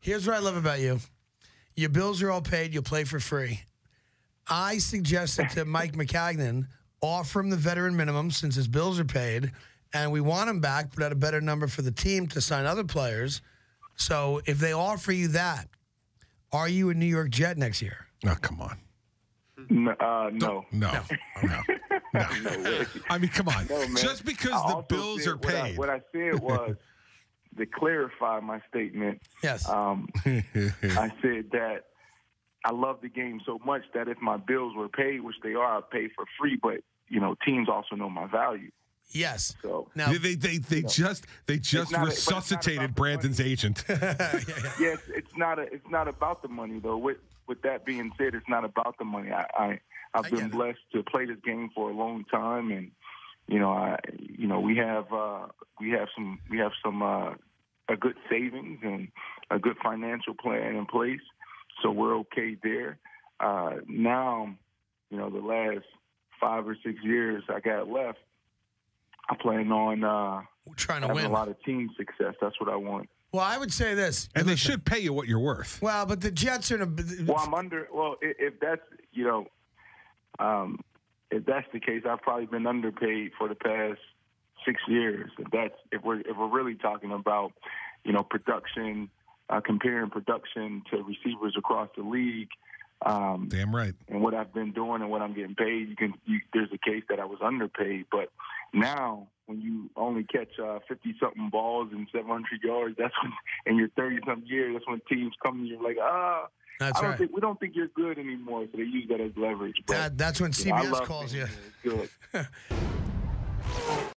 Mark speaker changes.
Speaker 1: Here's what I love about you. Your bills are all paid. You'll play for free. I suggested to Mike Maccagnan offer him the veteran minimum since his bills are paid, and we want him back, but at a better number for the team to sign other players. So if they offer you that, are you a New York Jet next year?
Speaker 2: Oh, come on.
Speaker 3: N- uh, no.
Speaker 2: No. No. no.
Speaker 3: No way.
Speaker 2: I mean, come on.
Speaker 3: No.
Speaker 2: Just because
Speaker 3: I
Speaker 2: the bills
Speaker 3: said-
Speaker 2: are
Speaker 3: what I-
Speaker 2: paid.
Speaker 3: What I, said was to clarify my statement.
Speaker 1: Yes.
Speaker 3: Um, I said that I love the game so much that if my bills were paid, which they are, I'd pay for free. But you know, teams also know my value.
Speaker 1: yes.
Speaker 3: So
Speaker 1: Now,
Speaker 2: they they, they, they just they just
Speaker 3: not a- but it's not about
Speaker 2: resuscitated Brandon's agent.
Speaker 3: yes, it's not a, it's not about the money though. With with that being said, it's not about the money. I, I I've
Speaker 1: I
Speaker 3: been
Speaker 1: get it.
Speaker 3: blessed to play this game for a long time, and you know, I you know we have uh, we have some we have some uh, a good savings and a good financial plan in place, so we're okay there. Uh, now, you know, the last five or six years I got left, I plan on uh,
Speaker 1: we're trying to
Speaker 3: having
Speaker 1: win.
Speaker 3: a lot of team success. That's what I want.
Speaker 1: Well, I would say this.
Speaker 2: and they
Speaker 1: Listen,
Speaker 2: should pay you what you're worth.
Speaker 1: Well, but the Jets are in a.
Speaker 3: Well, I'm under. Well, i- if that's you know, um, if that's the case, I've probably been underpaid for the past six years. If that's if we're if we're really talking about you know production, uh, comparing production to receivers across the league. Um,
Speaker 2: Damn right.
Speaker 3: and what I've been doing and what I'm getting paid, you can you, there's a case that I was underpaid. But now, when you only catch uh, 50 something balls and 700 yards, that's when in your 30 something years, that's when teams come and you're like, ah,
Speaker 1: That's
Speaker 3: I don't
Speaker 1: right.
Speaker 3: think we don't think you're good anymore. So they use that as leverage. But
Speaker 1: That, that's when
Speaker 3: you know,
Speaker 1: CBS calls you.
Speaker 3: good.